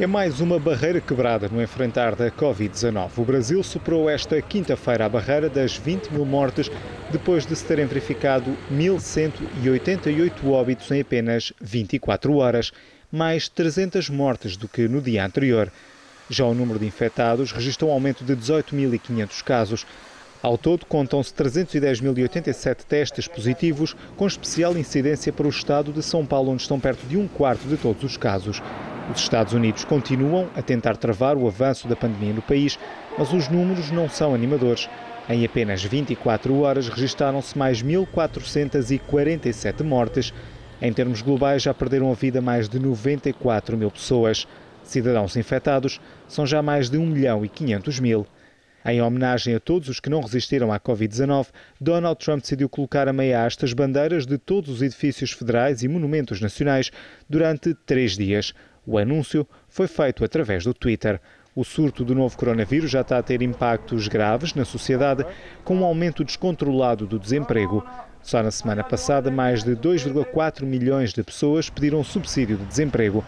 É mais uma barreira quebrada no enfrentar da Covid-19. O Brasil superou esta quinta-feira a barreira das 20 mil mortes, depois de se terem verificado 1.188 óbitos em apenas 24 horas, mais 300 mortes do que no dia anterior. Já o número de infectados registrou um aumento de 18.500 casos. Ao todo, contam-se 310.087 testes positivos, com especial incidência para o estado de São Paulo, onde estão perto de um quarto de todos os casos. Os Estados Unidos continuam a tentar travar o avanço da pandemia no país, mas os números não são animadores. Em apenas 24 horas registaram-se mais 1.447 mortes. Em termos globais, já perderam a vida mais de 94 mil pessoas. Cidadãos infectados são já mais de 1 milhão e 500 mil. Em homenagem a todos os que não resistiram à Covid-19, Donald Trump decidiu colocar a meia haste as bandeiras de todos os edifícios federais e monumentos nacionais durante três dias. O anúncio foi feito através do Twitter. O surto do novo coronavírus já está a ter impactos graves na sociedade, com um aumento descontrolado do desemprego. Só na semana passada, mais de 2,4 milhões de pessoas pediram subsídio de desemprego.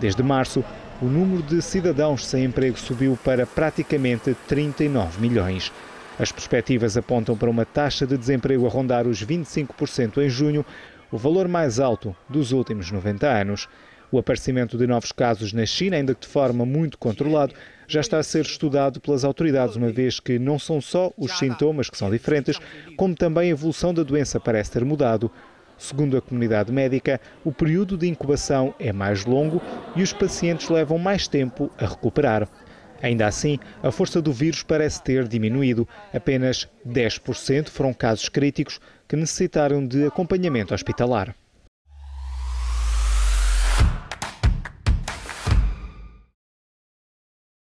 Desde março, o número de cidadãos sem emprego subiu para praticamente 39 milhões. As perspectivas apontam para uma taxa de desemprego a rondar os 25% em junho, o valor mais alto dos últimos 90 anos. O aparecimento de novos casos na China, ainda que de forma muito controlada, já está a ser estudado pelas autoridades, uma vez que não são só os sintomas que são diferentes, como também a evolução da doença parece ter mudado. Segundo a comunidade médica, o período de incubação é mais longo e os pacientes levam mais tempo a recuperar. Ainda assim, a força do vírus parece ter diminuído. Apenas 10% foram casos críticos que necessitaram de acompanhamento hospitalar.